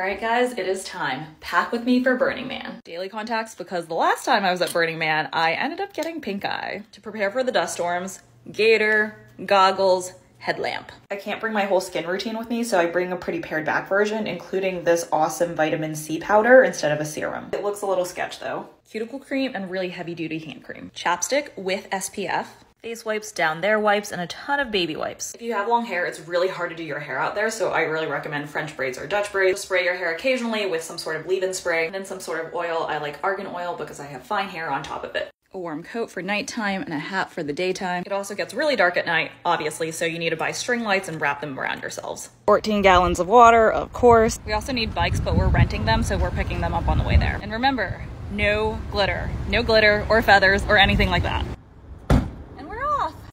All right, guys, it is time. Pack with me for Burning Man. Daily contacts because the last time I was at Burning Man, I ended up getting pink eye. To prepare for the dust storms, gaiter, goggles, headlamp. I can't bring my whole skin routine with me, so I bring a pretty pared back version, including this awesome vitamin C powder instead of a serum. It looks a little sketch though. Cuticle cream and really heavy duty hand cream. Chapstick with SPF. Face wipes, down there wipes, and a ton of baby wipes. If you have long hair, it's really hard to do your hair out there, so I really recommend French braids or Dutch braids. Spray your hair occasionally with some sort of leave-in spray, and then some sort of oil. I like argan oil because I have fine hair on top of it a warm coat for nighttime and a hat for the daytime. It also gets really dark at night, obviously, so you need to buy string lights and wrap them around yourselves. 14 gallons of water, of course. We also need bikes, but we're renting them, so we're picking them up on the way there. And remember, no glitter. No glitter or feathers or anything like that.